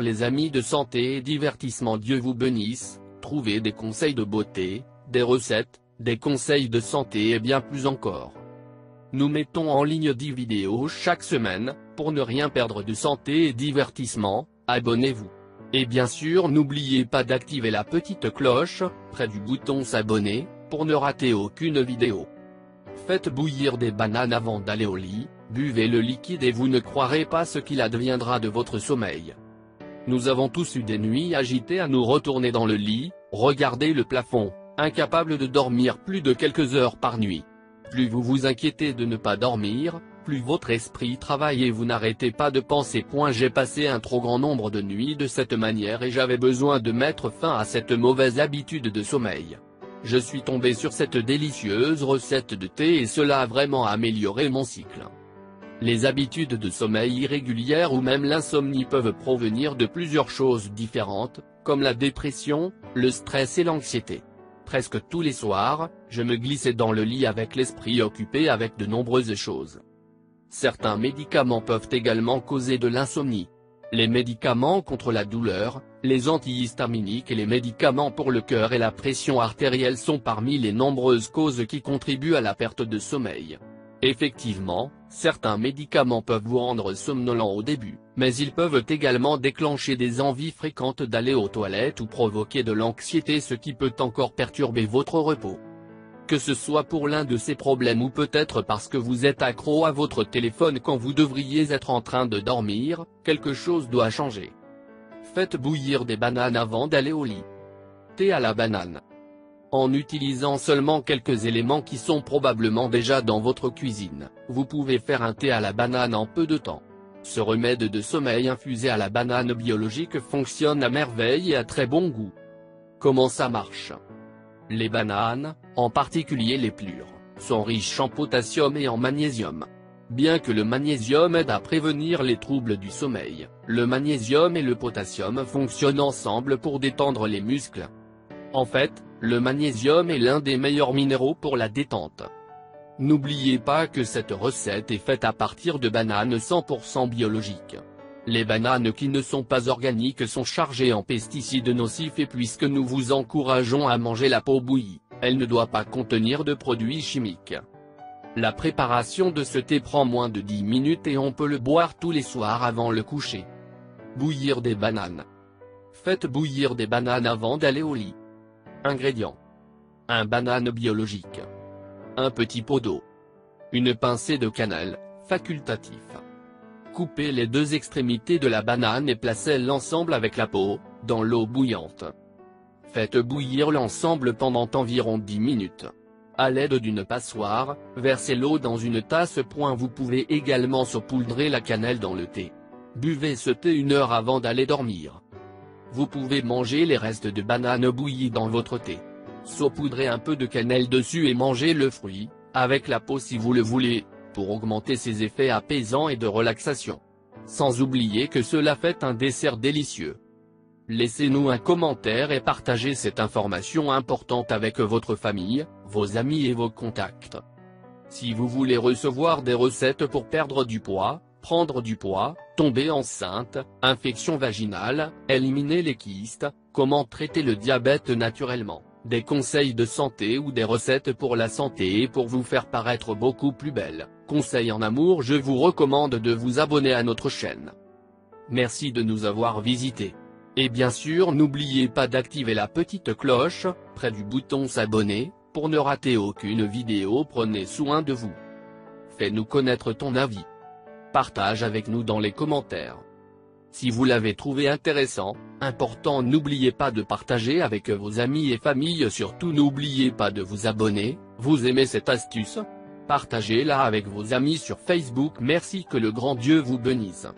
Les amis de santé et divertissement Dieu vous bénisse, trouvez des conseils de beauté, des recettes, des conseils de santé et bien plus encore. Nous mettons en ligne 10 vidéos chaque semaine, pour ne rien perdre de santé et divertissement, abonnez-vous. Et bien sûr n'oubliez pas d'activer la petite cloche, près du bouton s'abonner, pour ne rater aucune vidéo. Faites bouillir des bananes avant d'aller au lit, buvez le liquide et vous ne croirez pas ce qu'il adviendra de votre sommeil. Nous avons tous eu des nuits agitées à nous retourner dans le lit, regarder le plafond, incapables de dormir plus de quelques heures par nuit. Plus vous vous inquiétez de ne pas dormir, plus votre esprit travaille et vous n'arrêtez pas de penser. Point J'ai passé un trop grand nombre de nuits de cette manière et j'avais besoin de mettre fin à cette mauvaise habitude de sommeil. Je suis tombé sur cette délicieuse recette de thé et cela a vraiment amélioré mon cycle. Les habitudes de sommeil irrégulières ou même l'insomnie peuvent provenir de plusieurs choses différentes, comme la dépression, le stress et l'anxiété. Presque tous les soirs, je me glissais dans le lit avec l'esprit occupé avec de nombreuses choses. Certains médicaments peuvent également causer de l'insomnie. Les médicaments contre la douleur, les antihistaminiques et les médicaments pour le cœur et la pression artérielle sont parmi les nombreuses causes qui contribuent à la perte de sommeil. Effectivement, certains médicaments peuvent vous rendre somnolent au début, mais ils peuvent également déclencher des envies fréquentes d'aller aux toilettes ou provoquer de l'anxiété ce qui peut encore perturber votre repos. Que ce soit pour l'un de ces problèmes ou peut-être parce que vous êtes accro à votre téléphone quand vous devriez être en train de dormir, quelque chose doit changer. Faites bouillir des bananes avant d'aller au lit. Thé à la banane. En utilisant seulement quelques éléments qui sont probablement déjà dans votre cuisine, vous pouvez faire un thé à la banane en peu de temps. Ce remède de sommeil infusé à la banane biologique fonctionne à merveille et à très bon goût. Comment ça marche? Les bananes, en particulier les plures, sont riches en potassium et en magnésium. Bien que le magnésium aide à prévenir les troubles du sommeil, le magnésium et le potassium fonctionnent ensemble pour détendre les muscles. En fait, le magnésium est l'un des meilleurs minéraux pour la détente. N'oubliez pas que cette recette est faite à partir de bananes 100% biologiques. Les bananes qui ne sont pas organiques sont chargées en pesticides nocifs et puisque nous vous encourageons à manger la peau bouillie, elle ne doit pas contenir de produits chimiques. La préparation de ce thé prend moins de 10 minutes et on peut le boire tous les soirs avant le coucher. Bouillir des bananes. Faites bouillir des bananes avant d'aller au lit. Ingrédients. Un banane biologique. Un petit pot d'eau. Une pincée de cannelle, facultatif. Coupez les deux extrémités de la banane et placez l'ensemble avec la peau, dans l'eau bouillante. Faites bouillir l'ensemble pendant environ 10 minutes. À l'aide d'une passoire, versez l'eau dans une tasse. Vous pouvez également saupoudrer la cannelle dans le thé. Buvez ce thé une heure avant d'aller dormir. Vous pouvez manger les restes de banane bouillie dans votre thé. Saupoudrez un peu de cannelle dessus et mangez le fruit, avec la peau si vous le voulez, pour augmenter ses effets apaisants et de relaxation. Sans oublier que cela fait un dessert délicieux. Laissez-nous un commentaire et partagez cette information importante avec votre famille, vos amis et vos contacts. Si vous voulez recevoir des recettes pour perdre du poids, prendre du poids, tomber enceinte, infection vaginale, éliminer les kystes, comment traiter le diabète naturellement, des conseils de santé ou des recettes pour la santé et pour vous faire paraître beaucoup plus belle, conseils en amour je vous recommande de vous abonner à notre chaîne. Merci de nous avoir visités. Et bien sûr n'oubliez pas d'activer la petite cloche, près du bouton s'abonner, pour ne rater aucune vidéo prenez soin de vous. Fais-nous connaître ton avis partage avec nous dans les commentaires. Si vous l'avez trouvé intéressant, important n'oubliez pas de partager avec vos amis et familles surtout n'oubliez pas de vous abonner, vous aimez cette astuce? Partagez-la avec vos amis sur Facebook merci que le grand Dieu vous bénisse.